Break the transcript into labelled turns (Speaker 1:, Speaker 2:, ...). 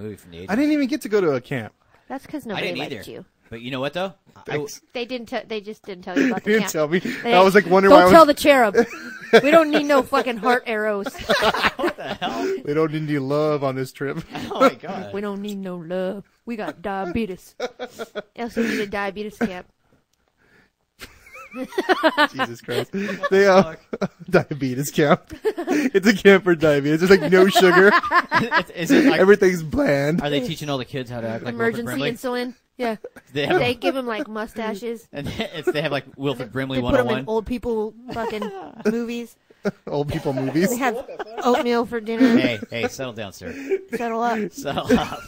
Speaker 1: I didn't even get to go to a camp.
Speaker 2: That's because nobody
Speaker 3: didn't
Speaker 2: liked
Speaker 3: either.
Speaker 2: you.
Speaker 3: But you know what though? I,
Speaker 2: They didn't. T- they just didn't tell you about the
Speaker 1: didn't tell me.
Speaker 2: They-
Speaker 1: I was like wondering why I
Speaker 2: Don't
Speaker 1: was- tell
Speaker 2: the cherub. we don't need no fucking heart arrows. What the hell?
Speaker 1: They don't need any love on this trip.
Speaker 3: oh my god.
Speaker 2: We don't need no love. We got diabetes. I also need a diabetes camp.
Speaker 1: Jesus Christ. They uh, diabetes camp. it's a camp for diabetes. There's like no sugar.
Speaker 3: Is, is it like,
Speaker 1: Everything's bland.
Speaker 3: are they teaching all the kids how to act like Wilford
Speaker 2: Emergency
Speaker 3: Brimley?
Speaker 2: insulin. Yeah.
Speaker 3: They have,
Speaker 2: They give them like mustaches.
Speaker 3: and it's, they have like Wilford Brimley
Speaker 2: They put them in old people fucking movies.
Speaker 1: Old people movies.
Speaker 2: They have oatmeal for dinner.
Speaker 3: Hey, hey, settle down, sir.
Speaker 2: Settle up.
Speaker 3: Settle up.